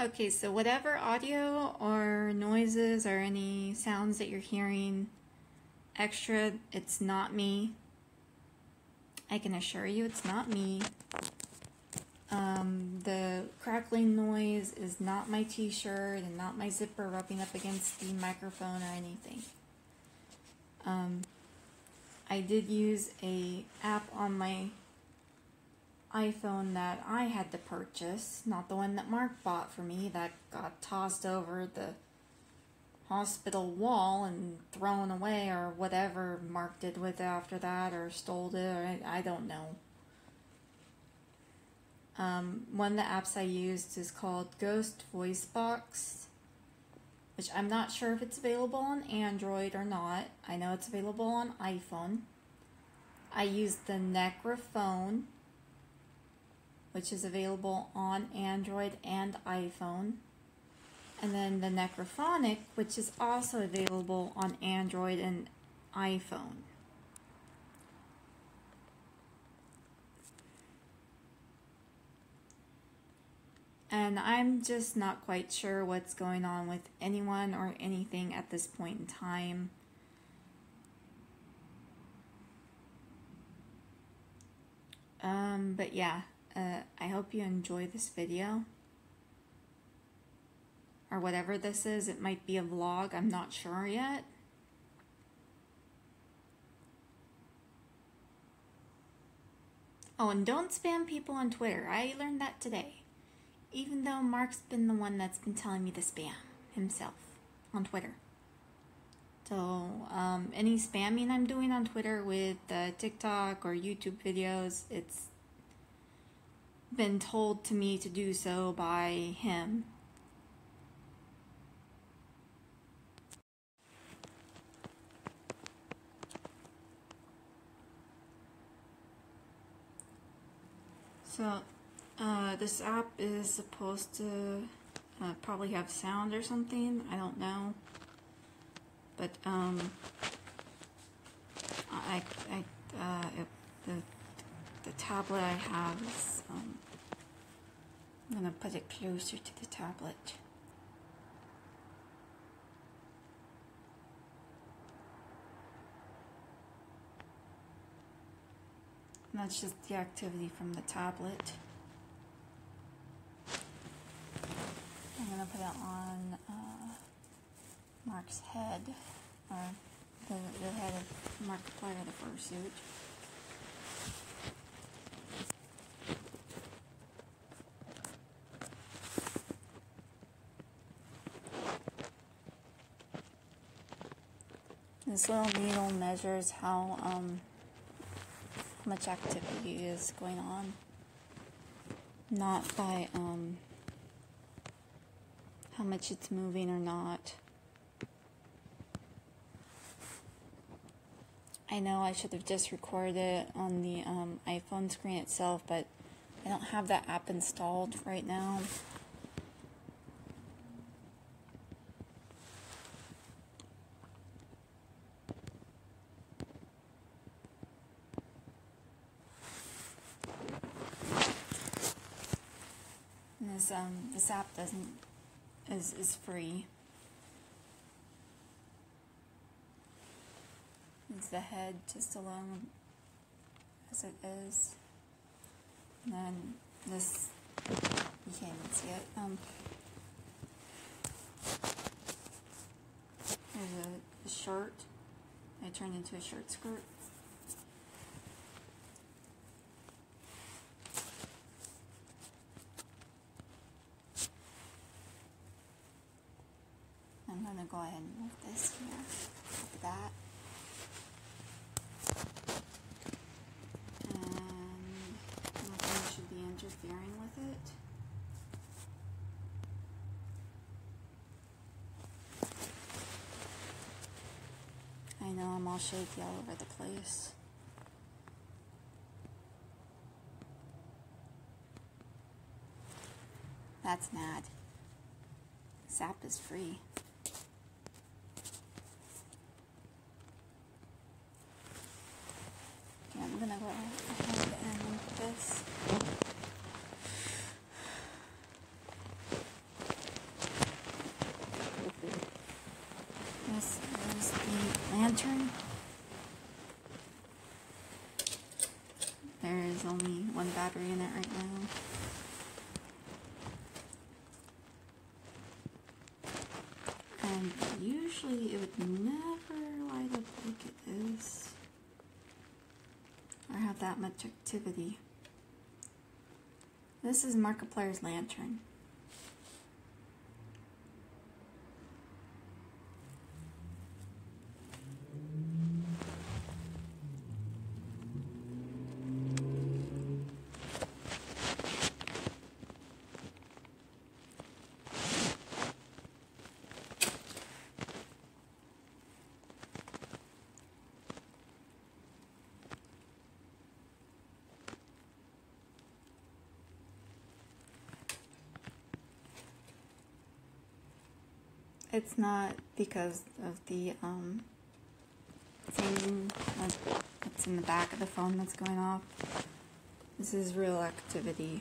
Okay, so whatever audio or noises or any sounds that you're hearing extra, it's not me. I can assure you it's not me. Um, the crackling noise is not my t-shirt and not my zipper rubbing up against the microphone or anything. Um, I did use a app on my iPhone that I had to purchase, not the one that Mark bought for me that got tossed over the hospital wall and thrown away or whatever Mark did with it after that or stole it or I, I don't know. Um, one of the apps I used is called Ghost Voice Box, which I'm not sure if it's available on Android or not. I know it's available on iPhone. I used the Necrophone which is available on Android and iPhone. And then the Necrophonic, which is also available on Android and iPhone. And I'm just not quite sure what's going on with anyone or anything at this point in time. Um, but yeah, uh, I hope you enjoy this video. Or whatever this is. It might be a vlog. I'm not sure yet. Oh, and don't spam people on Twitter. I learned that today. Even though Mark's been the one that's been telling me to spam himself on Twitter. So, um, any spamming I'm doing on Twitter with uh, TikTok or YouTube videos, it's been told to me to do so by him. So, uh, this app is supposed to uh, probably have sound or something. I don't know. But, um, I, I, uh, it, the the tablet I have is, um, I'm going to put it closer to the tablet. And that's just the activity from the tablet. I'm going to put it on uh, Mark's head, or the, the head of Mark Player, the fursuit. This little needle measures how um, much activity is going on, not by um, how much it's moving or not. I know I should have just recorded it on the um, iPhone screen itself, but I don't have that app installed right now. this app doesn't is is free. It's the head just alone as it is. And then this you can't even see it. Um there's a, a shirt. I turned into a shirt skirt. all shaky all over the place. That's mad. Sap is free. Okay, I'm gonna go ahead and link this. This is the lantern. There's only one battery in it right now. And usually it would never light up like it is. Or have that much activity. This is Markiplier's lantern. It's not because of the um, thing that's in the back of the phone that's going off. This is real activity.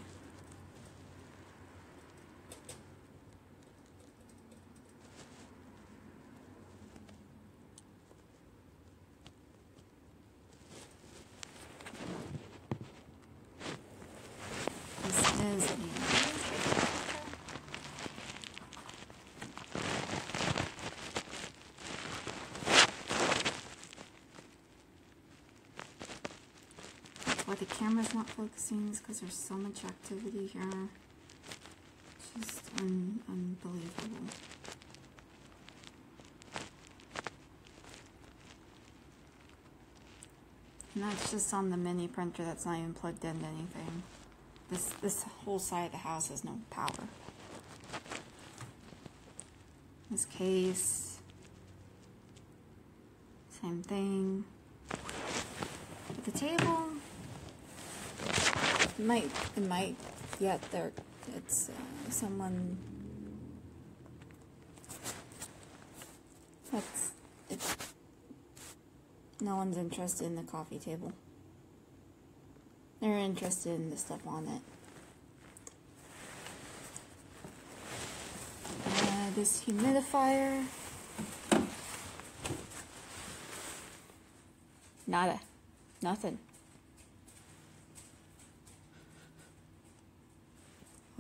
This is a why the camera's is because there's so much activity here. Just un- unbelievable. And that's just on the mini printer that's not even plugged into anything. This this whole side of the house has no power. This case, same thing. The table, it might it might yet there it's uh, someone that's it's no one's interested in the coffee table. They're interested in the stuff on it. Uh, this humidifier. Nada. Nothing.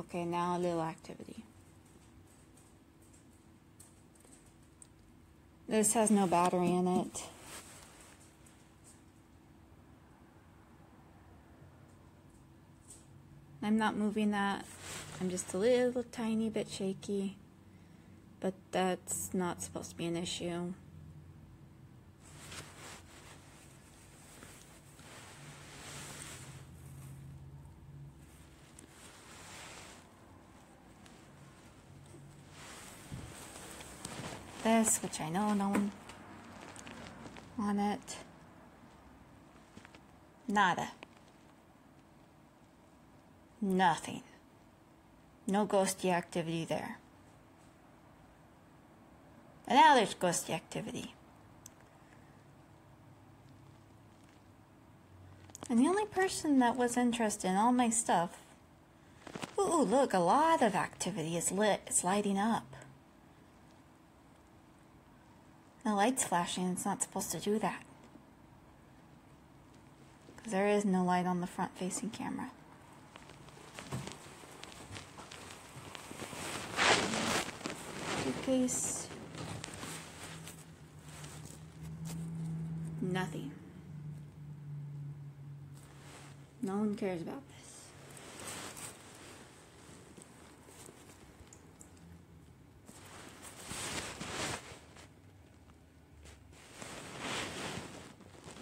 Okay, now a little activity. This has no battery in it. I'm not moving that. I'm just a little tiny bit shaky. But that's not supposed to be an issue. This, which I know no one on it. Nada. Nothing. No ghosty activity there. And now there's ghosty activity. And the only person that was interested in all my stuff. Ooh, look, a lot of activity is lit. It's lighting up. The light's flashing. It's not supposed to do that. Because there is no light on the front facing camera. Suitcase. Nothing. No one cares about this.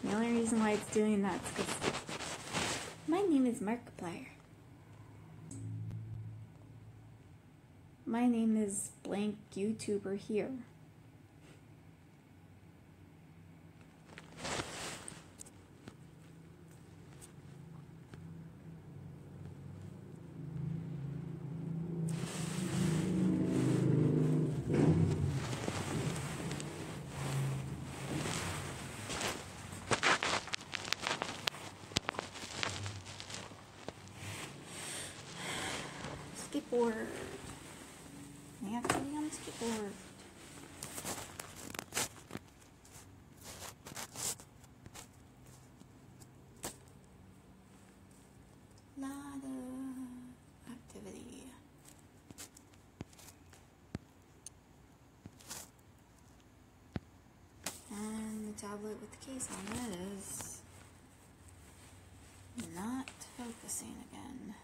The only reason why it's doing that because my name is Markiplier. My name is blank YouTuber here. Skateboard. We have to be on the skateboard. With the case on it is not focusing again.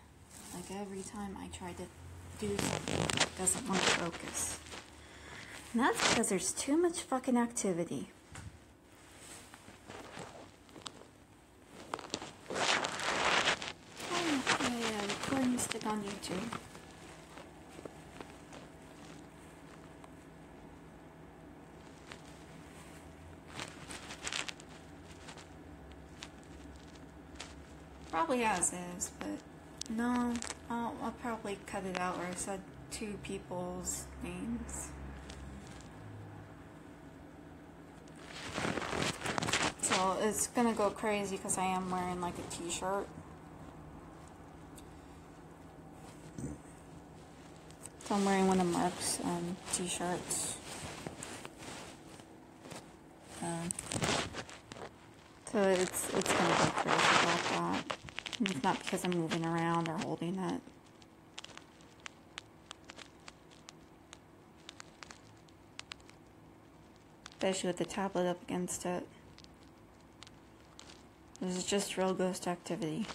Like every time I try to do something, it doesn't want to focus. And that's because there's too much fucking activity. Oh, yeah, yeah, recording stick on YouTube. Probably as is, but no, I'll, I'll probably cut it out where I said two people's names. So it's gonna go crazy because I am wearing like a t-shirt. So I'm wearing one of Mark's um, t-shirts. Um, so it's it's gonna go crazy about that. It's not because I'm moving around or holding it. Especially with the tablet up against it. This is just real ghost activity.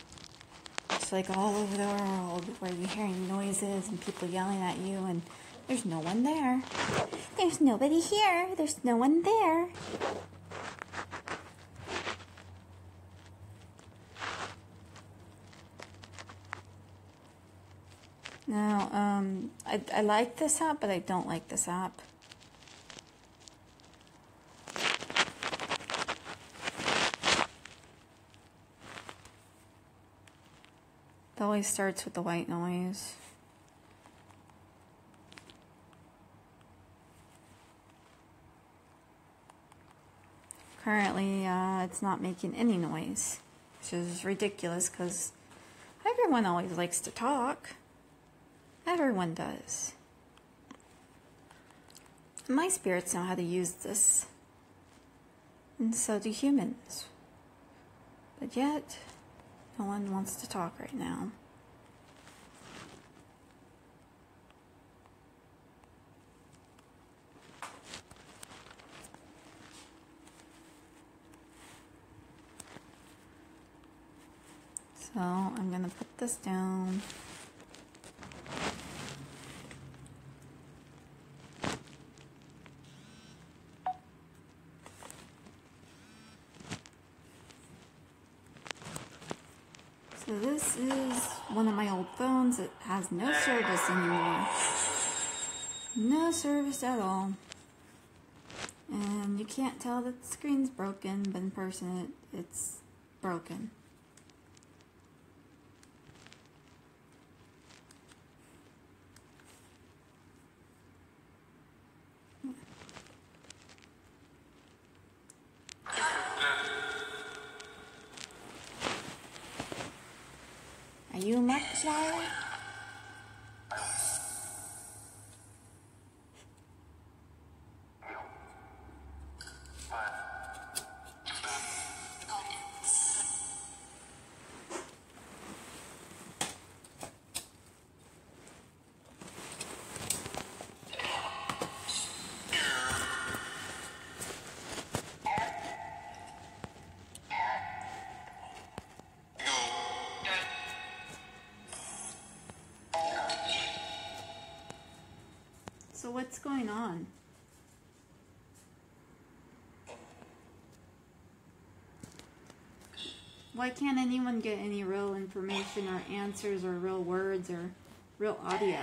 It's like all over the world where you're hearing noises and people yelling at you and there's no one there. There's nobody here. There's no one there. Now, um, I, I like this app, but I don't like this app. It always starts with the white noise. Currently, uh, it's not making any noise, which is ridiculous because everyone always likes to talk. Everyone does. My spirits know how to use this, and so do humans. But yet, no one wants to talk right now. So I'm going to put this down. So this is one of my It has no service anymore. No service at all. And you can't tell that the screen's broken, but in person it, it's broken. Are you louder? So what's going on? Why can't anyone get any real information or answers or real words or real audio?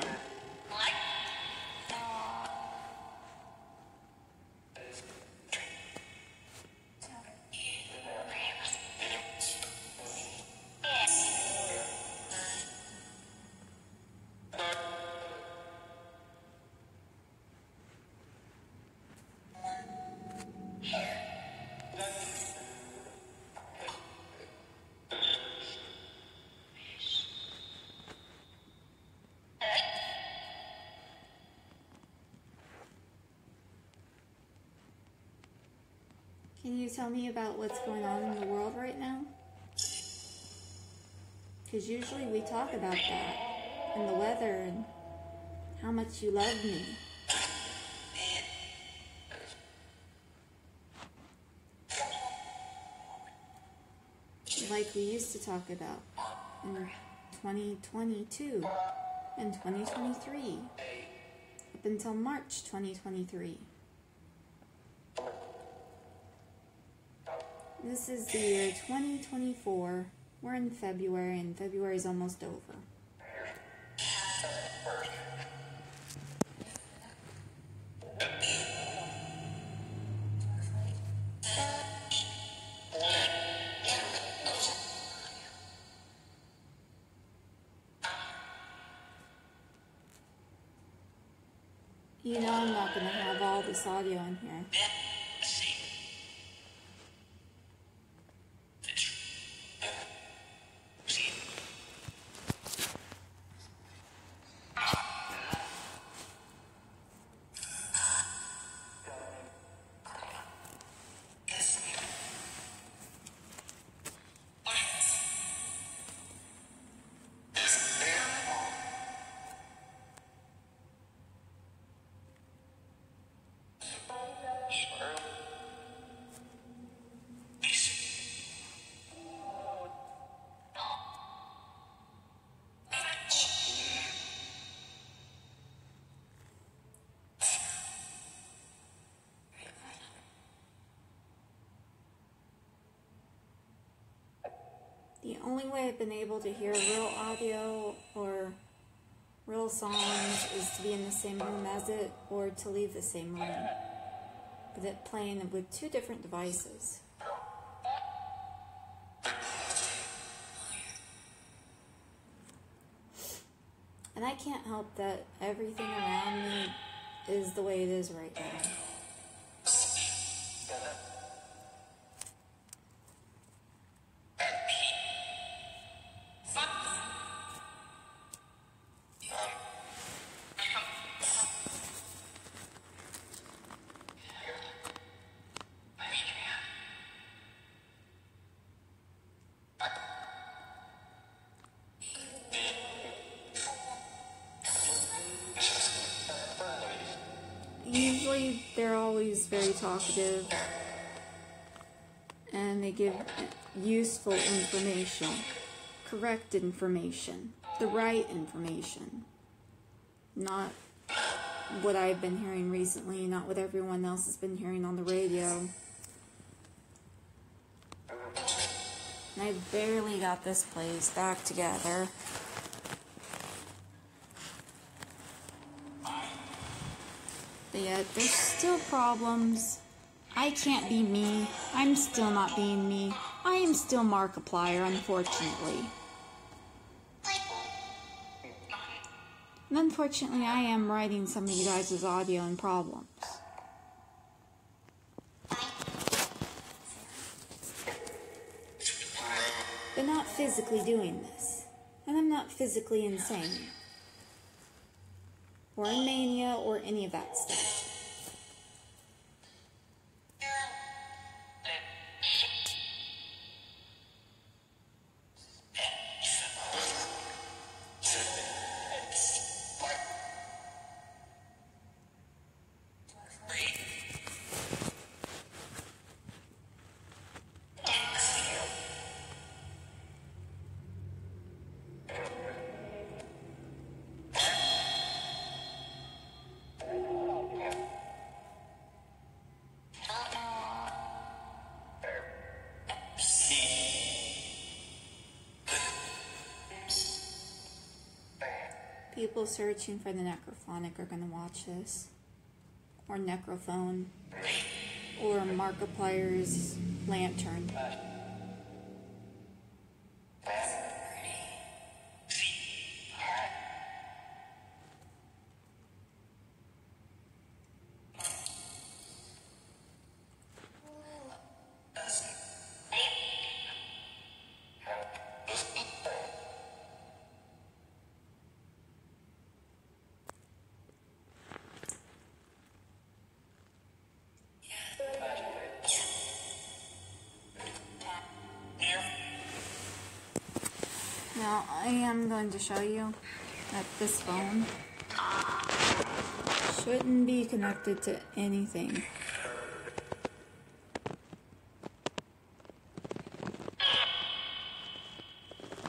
Tell me about what's going on in the world right now? Because usually we talk about that and the weather and how much you love me. like we used to talk about in 2022 and 2023 up until March 2023. This is the year 2024. We're in February, and February is almost over. You know I'm not going to have all this audio in here. Only way I've been able to hear real audio or real songs is to be in the same room as it or to leave the same room. But it playing with two different devices. And I can't help that everything around me is the way it is right now. Talkative and they give useful information, correct information, the right information. Not what I've been hearing recently, not what everyone else has been hearing on the radio. And I barely got this place back together. Yet, there's still problems. I can't be me. I'm still not being me. I am still Markiplier, unfortunately. And unfortunately, I am writing some of you guys' audio and problems. But not physically doing this. And I'm not physically insane. Or mania or any of that stuff. People searching for the necrophonic are going to watch this. Or necrophone. Or Markiplier's lantern. I am going to show you that this phone shouldn't be connected to anything.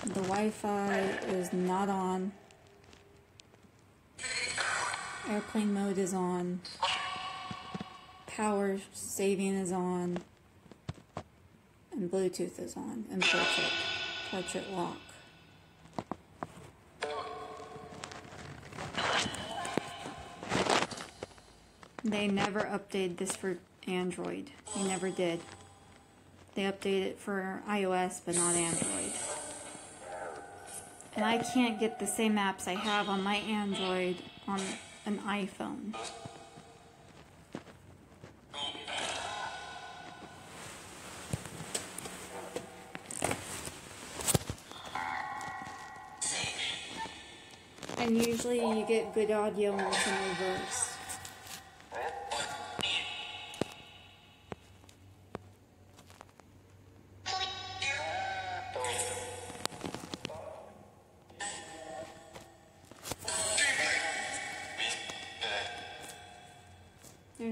The Wi-Fi is not on. Airplane mode is on. Power saving is on. And Bluetooth is on. And portrait. Portrait lock. They never updated this for Android. They never did. They updated it for iOS, but not Android. And I can't get the same apps I have on my Android on an iPhone. And usually you get good audio when it's in reverse.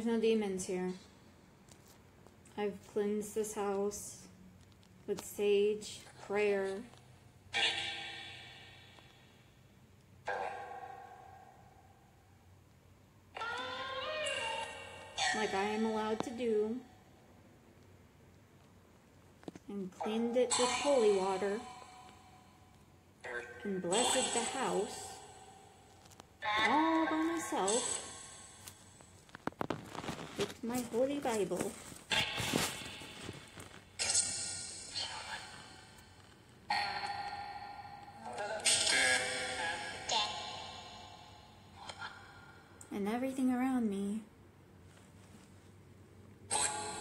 There's no demons here. I've cleansed this house with sage, prayer. Like I am allowed to do. And cleaned it with holy water. And blessed the house. All by myself with my holy Bible. And everything around me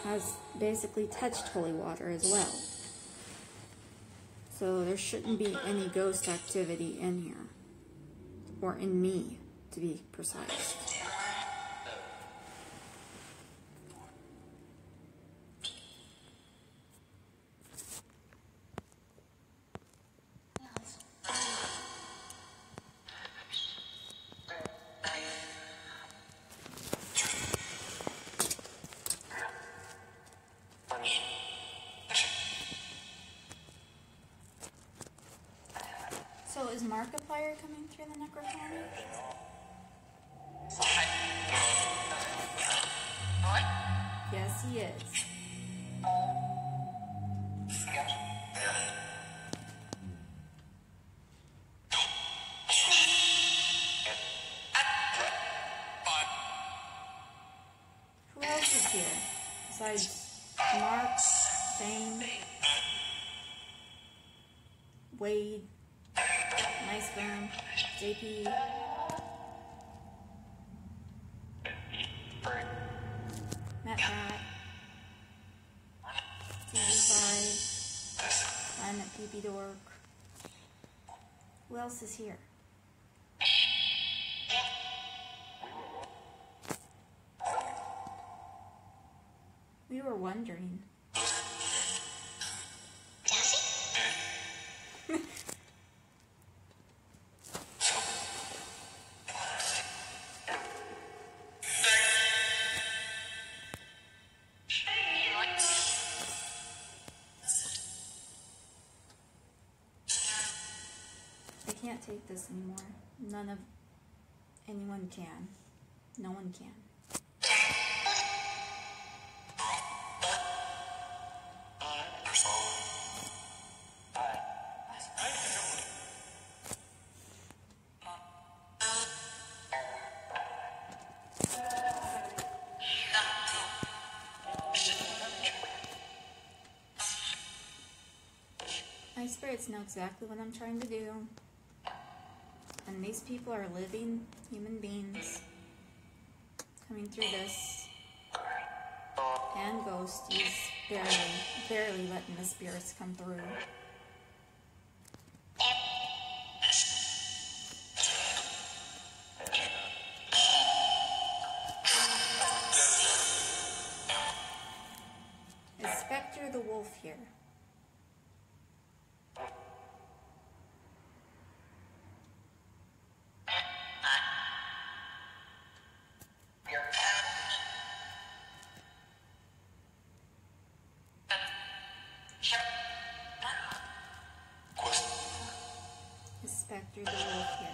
has basically touched holy water as well. So there shouldn't be any ghost activity in here. Or in me, to be precise. Besides Mark, Shane, Wade, Nice Boom, JP? MatPat, TV5, I'm at PP Dork. Who else is here? Wondering. I can't take this anymore. None of anyone can. No one can. Spirits know exactly what I'm trying to do. And these people are living human beings coming through this. And ghosties barely, barely letting the spirits come through. Spectre the Wolf here.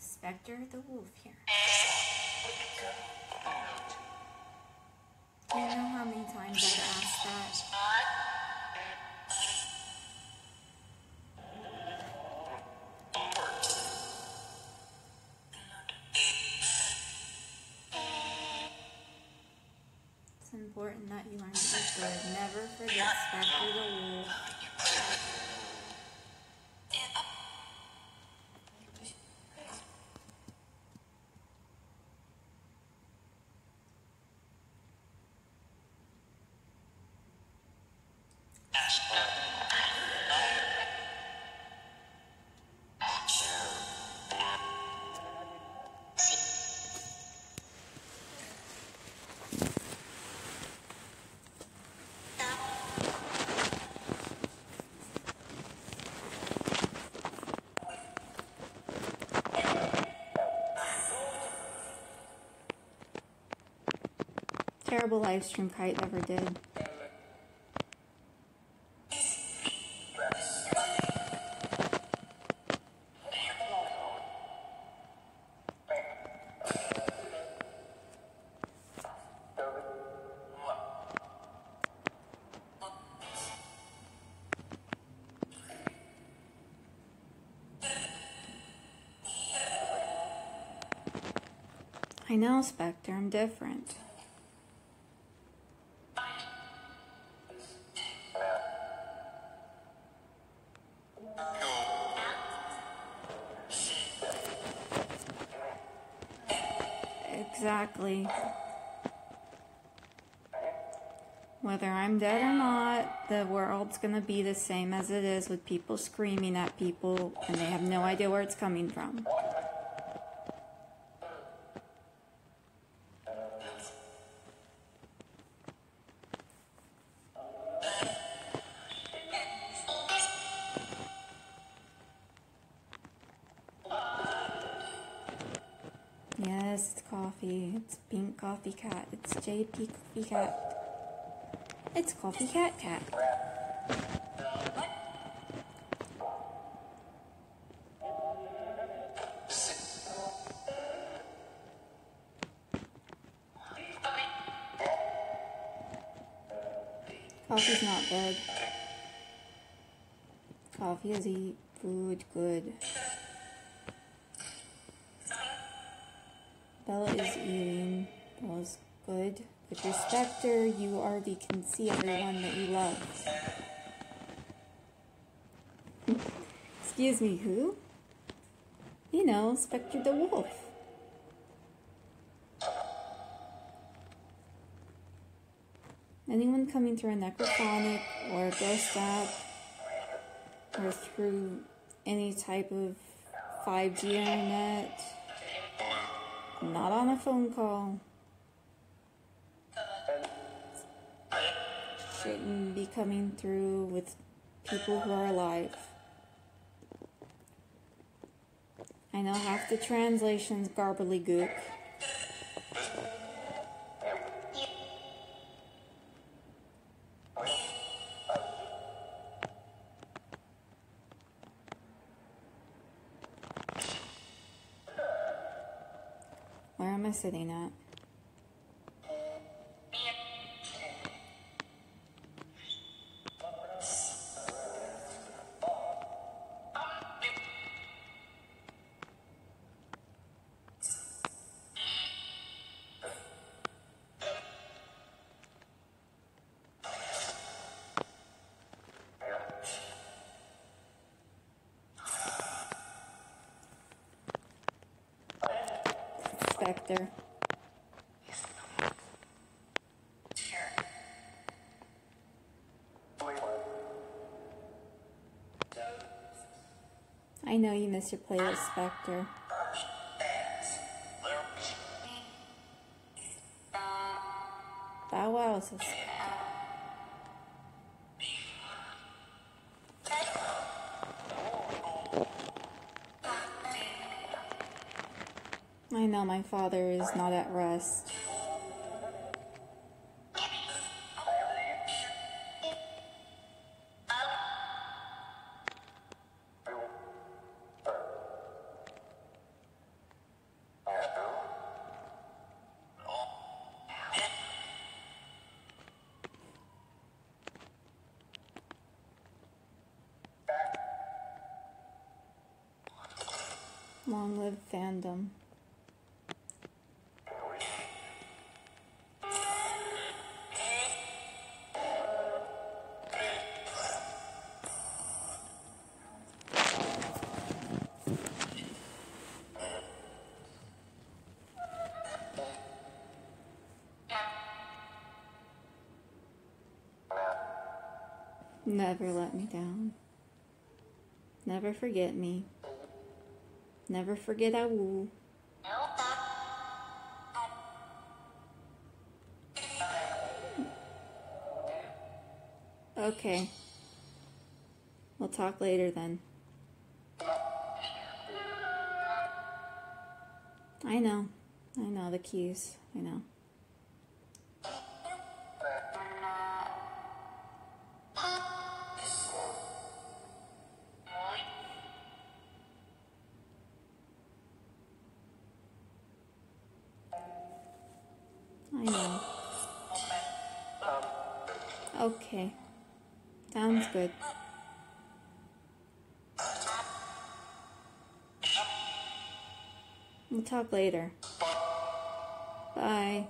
Spectre the Wolf here. Do you know how many times I've asked that? Important that you learn to be good. Never forget Spectre the Wolf. Terrible live stream kite ever did. I know, Spectre, I'm different. Exactly. Whether I'm dead or not, the world's gonna be the same as it is with people screaming at people and they have no idea where it's coming from. Coffee cat. It's JP coffee cat. It's coffee cat cat. Coffee's not good. Coffee is eat food good. Bella is eating. Bella's good. With Spectre, you already can see everyone that you love. Excuse me, who? You know, Spectre the Wolf. Anyone coming through a necrophonic or a ghost app or through any type of 5G internet not on a phone call. Shouldn't be coming through with people who are alive. I know half the translation's garbly gook. Where am I sitting at? I know you miss your play Spectre. Bow Wow is Spectre. I know my father is not at rest. Never let me down. Never forget me. Never forget I will. Okay. We'll talk later then. I know. I know the keys. I know. Good. We'll talk later. Bye.